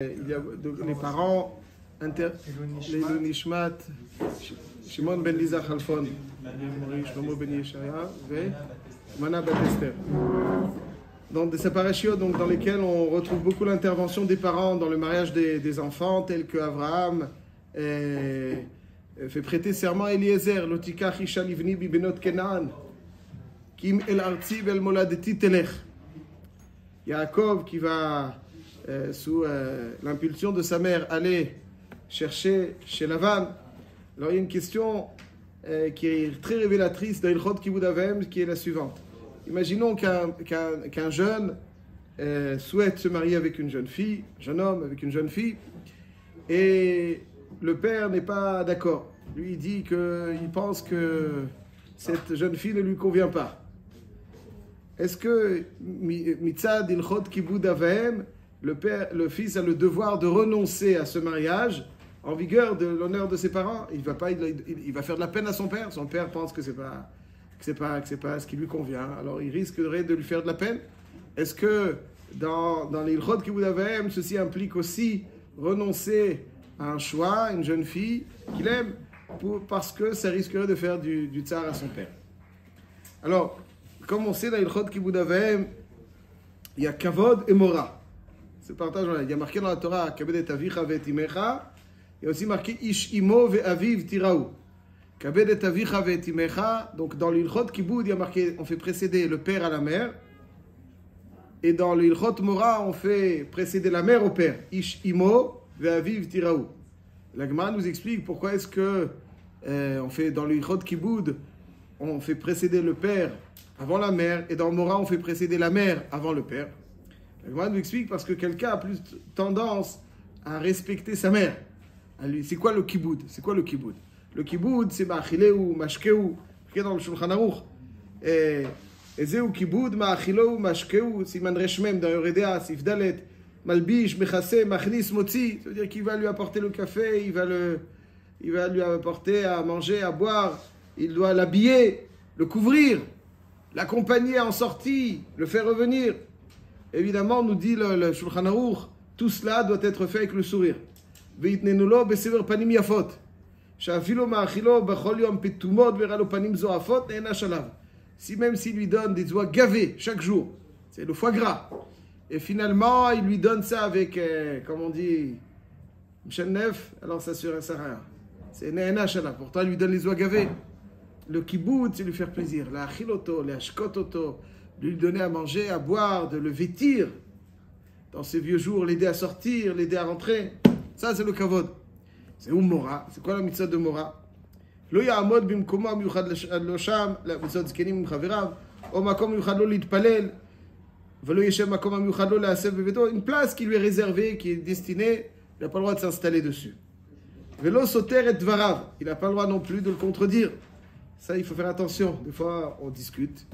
Il y a les parents, inter... les Nishmat, Shimon ben Liza Khalfon, Shlomo ben Yeshaya, et Mana ben Esther. Dans des séparations donc, dans lesquelles on retrouve beaucoup l'intervention des parents dans le mariage des, enfants, tels que Abraham fait prêter serment à Eliezer, Lotika Isha Livni Bibenot Kenan, Kim El Arti Bel Moladeti Telech. Yaakov qui va euh, sous euh, l'impulsion de sa mère, aller chercher chez Lavan. Alors il y a une question euh, qui est très révélatrice d'Ilchot Kibud Avem, qui est la suivante. Imaginons qu'un jeune souhaite se marier avec une jeune fille, un jeune homme avec une jeune fille, et le père n'est pas d'accord. Lui il dit qu'il pense que cette jeune fille ne lui convient pas. Est-ce que Mitzad Ilchot Kibud Avem, le, père, le fils a le devoir de renoncer à ce mariage en vigueur de l'honneur de ses parents. Il va, pas, il, va faire de la peine à son père. Son père pense que ce n'est pas, pas, pas ce qui lui convient. Alors il risquerait de lui faire de la peine. Est-ce que dans, dans qui vous avez, ceci implique aussi renoncer à un choix, une jeune fille qu'il aime, parce que ça risquerait de faire du, tsar à son père? Alors, comme on sait dans vous avez, il y a Kavod et Mora. Ce partage, il y a marqué dans la Torah, Kabed et avicha. Il y a aussi marqué Ish imo ve'aviv tiraou. Kabed et avicha. Donc dans l'ilchot kiboud, il y a marqué, on fait précéder le père à la mère. Et dans l'ilchot mora, on fait précéder la mère au père. Ish imo ve'aviv tiraou. La Gemara nous explique pourquoi est-ce que euh, on fait dans l'ilchot kiboud, on fait précéder le père avant la mère, et dans mora, on fait précéder la mère avant le père. La nous explique parce que quelqu'un a plus tendance à respecter sa mère. C'est quoi le kiboud C'est quoi le kiboud Le kiboud, c'est ma'achileu, mashkeu, qui est dans le Shulchan Aruch. Et zeu kiboud, ma'achileu, mashkeu, siman reshmem, dans Yoredea, sif dalet, malbish, mechase, machnis, motzi. Ça veut dire qu'il va lui apporter le café, il va, le, il va lui apporter à manger, à boire, il doit l'habiller, le couvrir, l'accompagner en sortie, le faire revenir. Évidemment, nous dit le, le Shulchan Aruch, tout cela doit être fait avec le sourire. Si même s'il lui donne des oies gavées chaque jour, c'est le foie gras, et finalement il lui donne ça avec, euh, comme on dit, Mshennef, alors ça ne sert à rien. C'est Pourtant il lui donne les oies gavées. Le kibbutz, c'est lui faire plaisir. La achiloto, la shkototo, lui donner à manger, à boire, de le vêtir dans ses vieux jours, l'aider à sortir, l'aider à rentrer. Ça, c'est le kavod. C'est où Mora C'est quoi la mitzvah de Mora לא יעמוד במקומו המיוחד לו שם, לעבוד זקנים עם חבריו, או מקום מיוחד לו להתפלל, ולא ישב מקום המיוחד לו להסב בביתו, une place qui lui est réservée, qui est destinée, il n'a pas le droit de s'installer dessus. ולא סותר את דבריו, il n'a pas le droit non plus de le contredire. Ça, il faut faire attention. Des fois, on discute,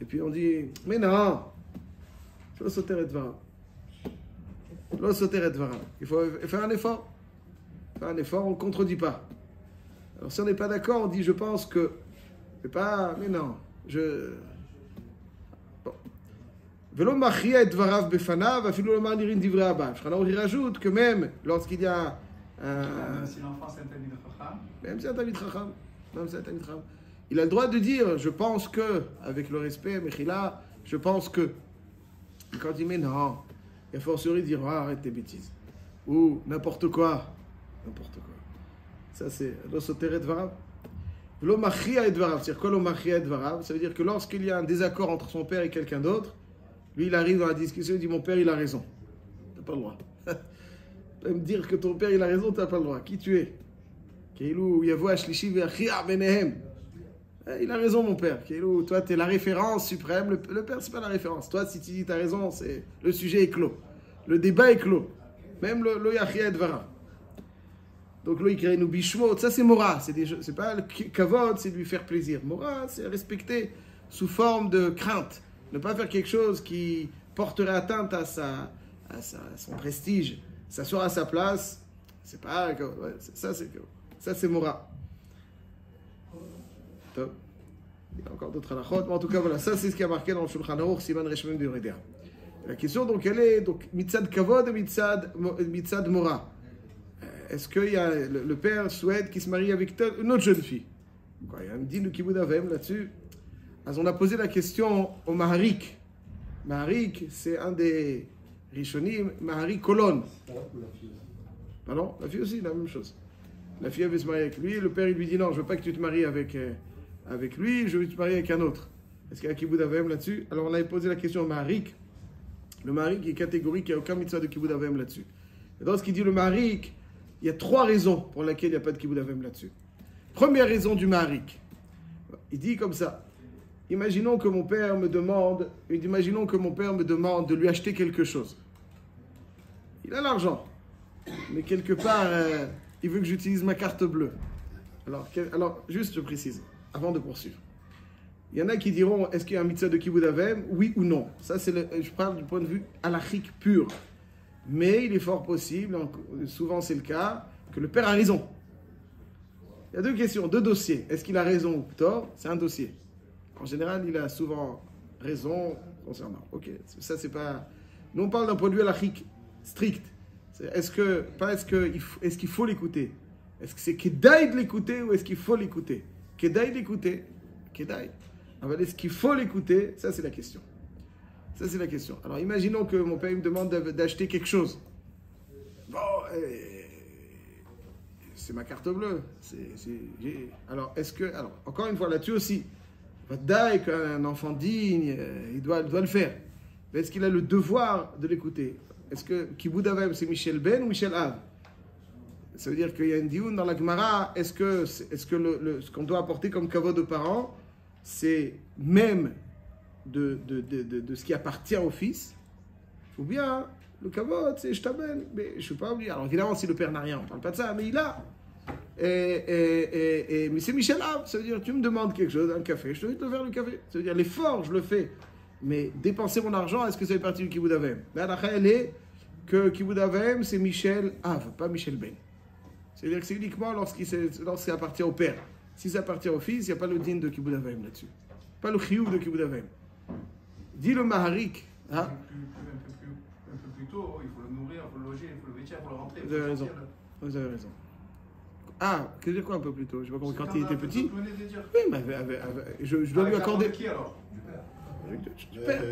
Et puis on dit, mais non, et Il faut faire un effort. Faire un effort, on ne contredit pas. Alors si on n'est pas d'accord, on dit, je pense que. Mais pas, mais non, je. Bon. Alors il rajoute que même lorsqu'il y a. Même si l'enfant c'est un Talmid Chacham. Même si c'est un il a le droit de dire, je pense que, avec le respect, Mechila, je pense que. Quand il dit, mais non, il a fortiori dire, ah, arrête tes bêtises. Ou n'importe quoi. N'importe quoi. Ça, c'est. L'omachia et dvarav. C'est-à-dire quoi l'omachia et dvarav Ça veut dire que lorsqu'il y a un désaccord entre son père et quelqu'un d'autre, lui, il arrive dans la discussion, il dit, mon père, il a raison. T'as pas le droit. me dire que ton père, il a raison, t'as pas le droit. Qui tu es? Il a raison, mon père. Toi, tu es la référence suprême. Le, le père, c'est pas la référence. Toi, si tu dis tu as raison, c'est le sujet est clos. Le débat est clos. Même le lo yachia et vara. Donc, lo yikre nous bishmot. Ça, c'est mora. C'est pas le kavod, c'est lui faire plaisir. Mora, c'est respecter sous forme de crainte. Ne pas faire quelque chose qui porterait atteinte à, sa, à, son prestige. S'asseoir à sa place, c'est pas. C'est ça, c'est mora. Il y a encore d'autres halachot, mais en tout cas, voilà, ça c'est ce qui a marqué dans le Shulchan Aruch, Siman Reshmem de Yoredea. La question, donc, elle est donc, mitzad kavod et mitzad, mora. Euh, Est-ce que y a, le, père souhaite qu'il se marie avec une autre jeune fille? Il y a un din de kibbutz avem là-dessus. On a posé la question au Maharik. Maharik, c'est un des Rishonim, Maharik Colonne. Pardon? La fille aussi, la même chose. La fille avait se marier avec lui, le père il lui dit non, je veux pas que tu te maries avec, euh, avec lui, je tu te maries avec un autre. Est-ce qu'il y a kibbutz avem là-dessus? Alors on avait posé la question au Maharik. Le Maharik est catégorique, il n'y a aucun mitzvah de kibbutz avem là-dessus. Et dans ce qu'il dit le Maharik, il y a trois raisons pour lesquelles il n'y a pas de kibbutz avem là-dessus. Première raison du Maharik, il dit comme ça. Imaginons que mon père me demande, imaginons que mon père me demande de lui acheter quelque chose. Il a l'argent, mais quelque part, euh, il veut que j'utilise ma carte bleue. Alors, alors, juste je précise, avant de poursuivre. Il y en a qui diront, est-ce qu'il y a un mitzvah de kibbutz Oui ou non. Ça, c'est le- je parle du point de vue halachique pur. Mais il est fort possible, en- souvent c'est le cas, que le père a raison. Il y a deux questions, deux dossiers. Est-ce qu'il a raison ou tort? C'est un dossier. En général, il a souvent raison concernant. Ok, ça c'est pas. Nous on parle d'un point de vue halachique strict. Est-ce que est-ce que est-ce qu'il faut l'écouter? Est-ce que c'est kedaï de l'écouter ou est-ce qu'il faut l'écouter? Kedaï d'écouter, kedaï. Ah est-ce qu'il faut l'écouter Ça c'est la question. Ça c'est la question. Alors imaginons que mon père me demande d'acheter quelque chose. Bon, euh, c'est ma carte bleue. Alors, est-ce que. Alors, encore une fois, là-dessus aussi, Vadaï, qu'un enfant digne, euh, il doit, le faire. Est-ce qu'il a le devoir de l'écouter? Est-ce que Avem, c'est Michel Ben ou Michel Av? Ça veut dire qu'il y a une dioun dans la Gemara. Est-ce que, est-ce que ce qu'on doit apporter comme kavod aux parents, c'est même de, de, de, de, de ce qui appartient au fils? Ou bien, le kavod, c'est je t'amène, mais je ne suis pas obligé. Alors évidemment, si le père n'a rien, on ne parle pas de ça, mais il a. Mais c'est Michel Av, ça veut dire tu me demandes quelque chose, un café, je te vais te faire le café. Ça veut dire l'effort, je le fais. Mais dépenser mon argent, est-ce que ça fait partie du Kibbutz Avem? La halakha, elle est que Kibbutz Avem, c'est Michel Av, pas Michel Ben. C'est-à-dire que c'est uniquement lorsqu'il s'est- lorsqu'il appartient au père. Si ça appartient au fils, il n'y a pas le din de Kibbutz là-dessus. Pas le chiyuv de Kibbutz. Dit le Maharik. hein, un, peu plus, un peu plus tôt, il faut le nourrir, il faut le loger, il faut le vêtir, il faut le rentrer. Vous avez le raison. là. Vous avez raison. Ah, que dire quoi un peu plus tôt? Je sais pas quand il était petit. Oui, mais avec- avec- avec- je, je dois Avec lui accorder. qui alors Avec du père.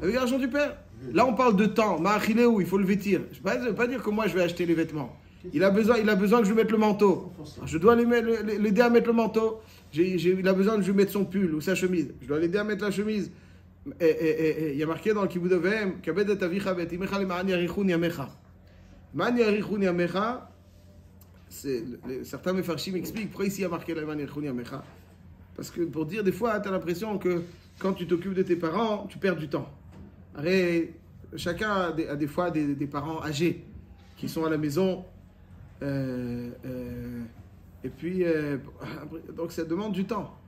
Avec l'argent du père. Là, on parle de temps. où il faut le vêtir. Je ne veux, pas dire que moi, je vais acheter les vêtements. Il a besoin, il a besoin que je lui mette le manteau. Je dois le- l'aider à mettre le manteau. J'ai- il a besoin que je lui mette son pull ou sa chemise. Je dois l'aider à mettre la chemise. Il y a marqué dans le Kibbutz Avem, Kabed et avicha imecha lema'an yarichun yamecha. Ma'an yarichun yamecha, certains mefarshim expliquent pourquoi ici il y a marqué la ma'an yarichun yamecha. Parce que pour dire, des fois, tu as l'impression que quand tu t'occupes de tes parents, tu perds du temps. Chacun a des, fois des parents âgés qui sont à la maison. Euh, euh, et puis, euh, donc ça demande du temps.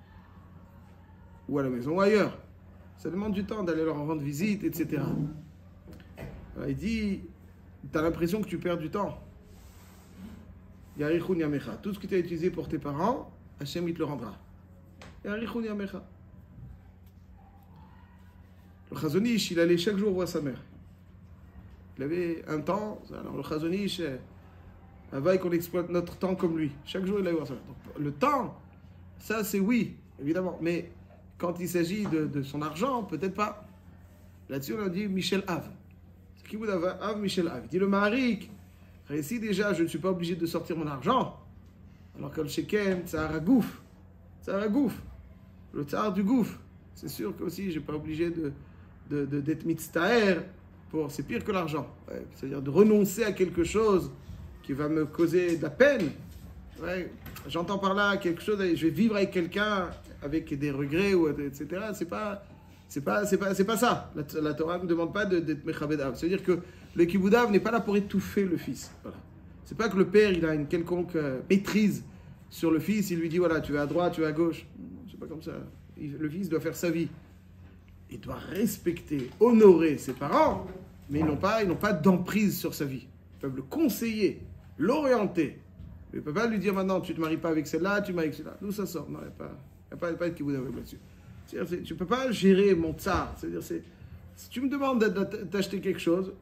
Ou à la maison ou ailleurs. Ça demande du temps d'aller leur rendre visite, etc. Alors, il dit, tu as l'impression que tu perds du temps. Tout ce que tu as utilisé pour tes parents, Hachem, il te le rendra. Le Chazonish, il allait chaque jour voir sa mère. Il avait un temps, alors le Chazonish, euh, avait qu'on exploite notre temps comme lui. Chaque jour, il sa mère. Donc, le temps, ça c'est oui, évidemment. Mais quand il s'agit de, son argent, peut-être pas. Là-dessus, on a dit Michel Av. C'est qui vous avez Av, Michel Av. Il dit le Maharik. Ici, déjà, je ne suis pas obligé de sortir mon argent. Alors que le c'est un ragouf. Un ragouf. Le tsar du gouffre. C'est sûr que aussi, je n'ai pas obligé de, de, d'être mitztaher pour. C'est pire que l'argent. C'est-à-dire de renoncer à quelque chose qui va me causer de la peine. J'entends par là quelque chose, je vais vivre avec quelqu'un avec des regrets, ou, etc. C'est pas. C'est pas, c'est pas, pas ça. La, Torah ne demande pas d'être mechabed av. C'est-à-dire que le kiboudav n'est pas là pour étouffer le fils. Voilà. C'est pas que le père il a une quelconque euh, maîtrise sur le fils. Il lui dit voilà, tu vas à droite, tu vas à gauche. C'est pas comme ça. Le fils doit faire sa vie. Il doit respecter, honorer ses parents, mais ils n'ont pas, ils n'ont pas d'emprise sur sa vie. Ils peuvent le conseiller, l'orienter. Ils ne peuvent pas lui dire maintenant tu te maries pas avec celle-là, tu maries avec celle-là. D'où ça sort? Non, il n'y a pas, il pas, il de kiboudav là-dessus. C'est-à-dire, c'est- Tu ne peux pas gérer mon tsar. C'est-à-dire, c'est, Si tu me demandes de- de- d'acheter quelque chose,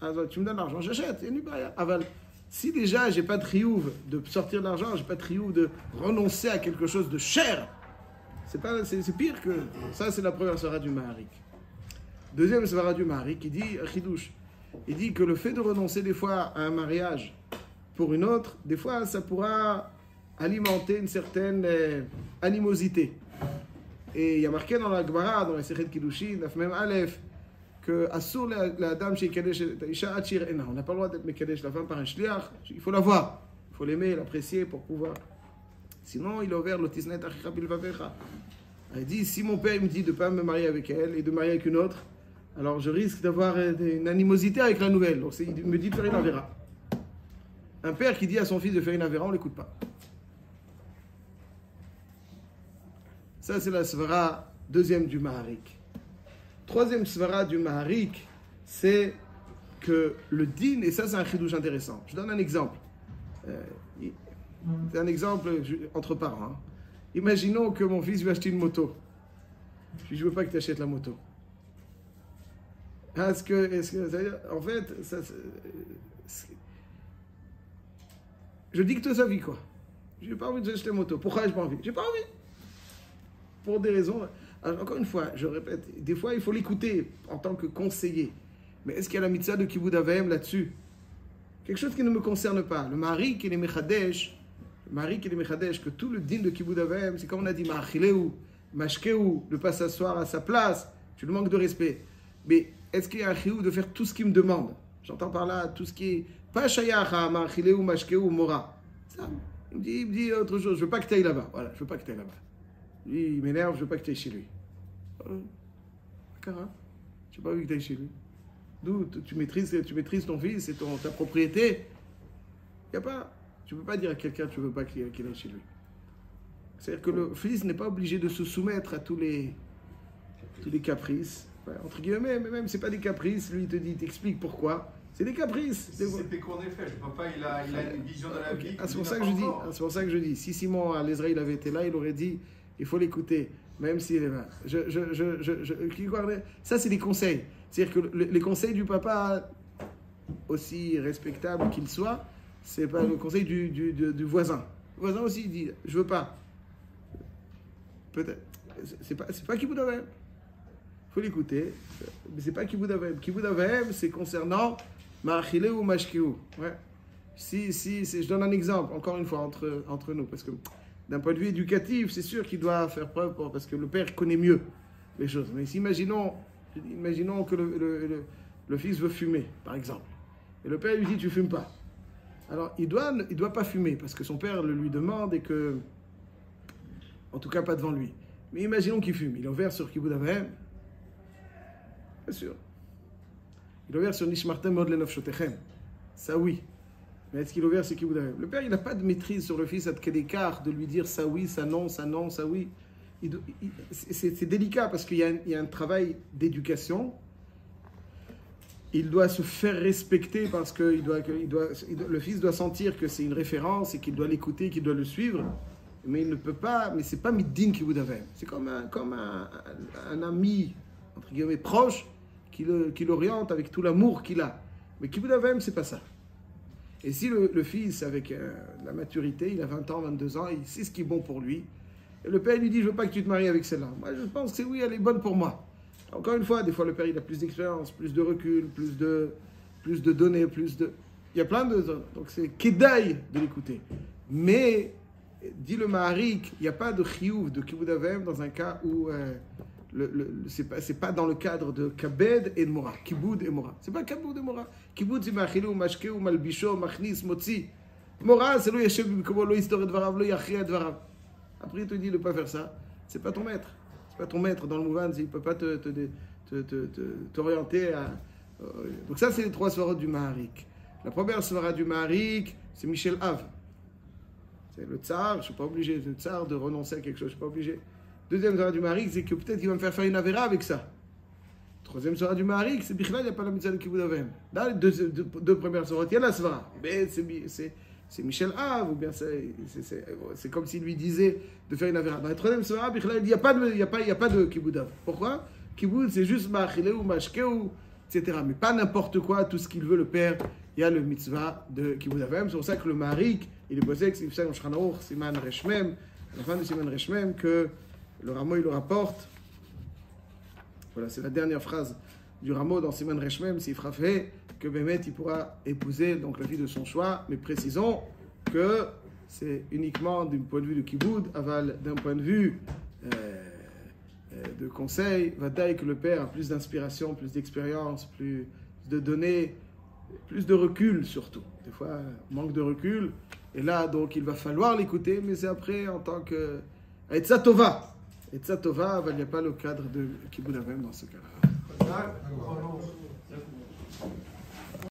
alors tu me donnes l'argent, j'achète. il y a. Aval. Si déjà j'ai pas de triouf de sortir de l'argent, j'ai pas de triouf de renoncer à quelque chose de cher, c'est pas, c'est, pire que ça. C'est la première svara du Maharik. Deuxième svara du Maharik, il dit. Il dit que le fait de renoncer des fois à un mariage pour une autre, des fois ça pourra alimenter une certaine euh, animosité. Et il y a marqué dans la Gemara, dans la Sechet Kiddushin, Daf Mem Aleph, que Assur la, la dame chez Kadesh Isha Achir Ena. On n'a pas le droit d'être Mekadesh la femme par un shliach. Il faut la voir. Il faut l'aimer, l'apprécier pour pouvoir. Sinon, il a ouvert l'otisnet achicha bilvavecha. Il dit si mon père me dit de ne pas me marier avec elle et de marier avec une autre, alors je risque d'avoir euh, une animosité avec la nouvelle. Donc il me dit de faire une avéra. Un père qui dit à son fils de faire une avéra, on ne l'écoute pas. Ça, c'est la svara deuxième du Maharik. Troisième svara du Maharik, c'est que le din, et ça, c'est un chidouche intéressant. Je donne un exemple. Euh, c'est un exemple entre parents. hein. Imaginons que mon fils veut acheter une moto. Je ne veux pas que tu achètes la moto. En fait, ça, je dicte sa vie, quoi. Je n'ai pas envie d'acheter une moto. Pourquoi j'ai pas envie? J'ai pas envie pour des raisons. Alors, encore une fois, je répète, des fois il faut l'écouter en tant que conseiller. Mais est-ce qu'il y a la mitzvah de Kibbutz Avayim là-dessus? Quelque chose qui ne me concerne pas. Le mari qui est Mechadesh, le mari qui est Mechadesh, que tout le din de Kibbutz Avayim, c'est comme on a dit, Ma'achileu, Mashkeu, ne pas s'asseoir à sa place, tu le manques de respect. Mais est-ce qu'il y a un chiyuv de faire tout ce qu'il me demande? J'entends par là tout ce qui est pas shayach à Ma'achileu, Mashkeu, Mora. Il me dit, il me dit autre chose, je veux pas que tu là-bas. Voilà, je veux pas que tu ailles là-bas. Lui, il m'énerve, je veux pas que tu ailles chez lui. Euh, Cara, j'ai pas envie que tu ailles chez lui. D'où tu- maîtrises, tu maîtrises ton fils, c'est ta propriété. Y a pas, tu peux pas dire à quelqu'un tu veux pas qu'il qu'il aille chez lui. C'est-à-dire que le fils n'est pas obligé de se soumettre à tous les, tous les caprices. Entre guillemets, mais même c'est pas des caprices. Lui il te dit, il t'explique pourquoi. C'est des caprices. C'est qu'on est fait. Le papa, il a, il a une vision de la vie. Ah, c'est pour ça que je dis. C'est pour ça que je dis. Si Simon à l'Israël avait été là, il aurait dit il faut l'écouter, même s'il est là. Je, je, je, je, je- qui ça, c'est des conseils. C'est-à-dire que le- les conseils du papa, aussi respectables qu'ils soient, c'est pas le conseil du, du, du- du voisin. Le voisin aussi il dit je veux pas. Peut-être. C'est- pas, c'est pas Kibbutz Avayim. Il faut l'écouter. Mais c'est pas. Kibbutz Avayim, c'est concernant Ma'achile ou Mashkiou. Ouais. Si, si, je donne un exemple, encore une fois, entre, nous, parce que d'un point de vue éducatif, c'est sûr qu'il doit faire preuve, parce que le père connaît mieux les choses. Mais si, imaginons, imaginons que le, fils veut fumer, par exemple, et le père lui dit tu fumes pas. Alors, il doit, doit pas fumer, parce que son père le lui demande et que, en tout cas, pas devant lui. Mais imaginons qu'il fume, il est ouvert sur Kibbutz. Bien sûr. Il ouvert sur Nishmartem Mod Lenov Shotechem. Ça oui. Mais est-ce qu'il ouvert sur Kibbutz Avayim Le père, il n'a pas de maîtrise sur le fils à quel écart de lui dire ça oui, ça non, ça non, ça oui. C'est délicat parce qu'il y, a un- travail d'éducation. Il doit se faire respecter parce que il doit, le fils doit sentir que c'est une référence et qu'il doit l'écouter, qu'il doit le suivre. Mais il ne peut pas, mais c'est pas Middin Kibbutz Avayim. C'est comme, un, comme un- un ami, entre guillemets, proche, qui qui l'oriente avec tout l'amour qu'il a. Mais Kibbutz Avayim, c'est pas ça. Et si le, fils, avec euh, la maturité, il a 20 ans, 22 ans, il sait ce qui est bon pour lui, et le père lui dit, je veux pas que tu te maries avec celle-là. Moi, je pense que oui, elle est bonne pour moi. Encore une fois, des fois, le père, il a plus d'expérience, plus de recul, plus de, plus de données, plus de... Il y a plein de... Donc c'est Kedaï de l'écouter. Mais, dit le Maharik, il n'y a pas de chiyuv, de kibbutz dans un cas où... euh, le, c'est pas, dans le cadre de kabed et de mora, kiboud et mora. C'est pas kabud et mora. Kiboud c'est machilou, mashkeu, malbisho, machnis, motzi. Mora, c'est lo yeshev bimkomo, lo yistor et dvarav, lo yachri dvarav. Après, il te dit de ne pas faire ça. C'est pas ton maître. C'est pas ton maître dans le mouvement. Il peut pas te, te, te- te- te- t'orienter à. euh, Donc, ça, c'est les trois soirates du Maharik. La première soirate du Maharik, c'est Michel Hav. C'est le tsar, je ne suis pas obligé, le tsar, de renoncer à quelque chose, je ne suis pas obligé. Deuxième soirate du Maharik, c'est que peut-être qu'il va me faire faire une avéra avec ça. Troisième soirate du Maharik, c'est Bichlal, il n'y a pas la mitzvah de Kibbutz Avem. Dans les deux, premières soirates, il y a la svara. Mais c'est, Michel Hav, ou bien c'est, comme s'il lui disait de faire une avéra. Dans la troisième soirate, Bichlal, il n'y a pas de, il y a. Pourquoi? Kibbutz, c'est juste Ma'achileu, Mashkeu, etc. Mais pas n'importe quoi, tout ce qu'il veut le père. Il y a le mitzvah de Kibbutz Avayim. C'est pour ça que le Marik, il est posé, c'est ça, Shulchan Siman Reshmem, à la fin de Siman Reshmem, que le rameau, il le rapporte. Voilà, c'est la dernière phrase du rameau dans Siman Reshmem, s'il fait que Bémet, il pourra épouser donc la fille de son choix. Mais précisons que c'est uniquement d'un point de vue de Kibbutz, aval d'un point de vue euh, euh, de conseil, va que le père a plus d'inspiration, plus d'expérience, plus de données, plus de recul surtout. Des fois, manque de recul. Et là, donc, il va falloir l'écouter, mais c'est après en tant que. Et Tova. Et Tova, il n'y a pas le cadre de Kibbutz dans ce cas-là.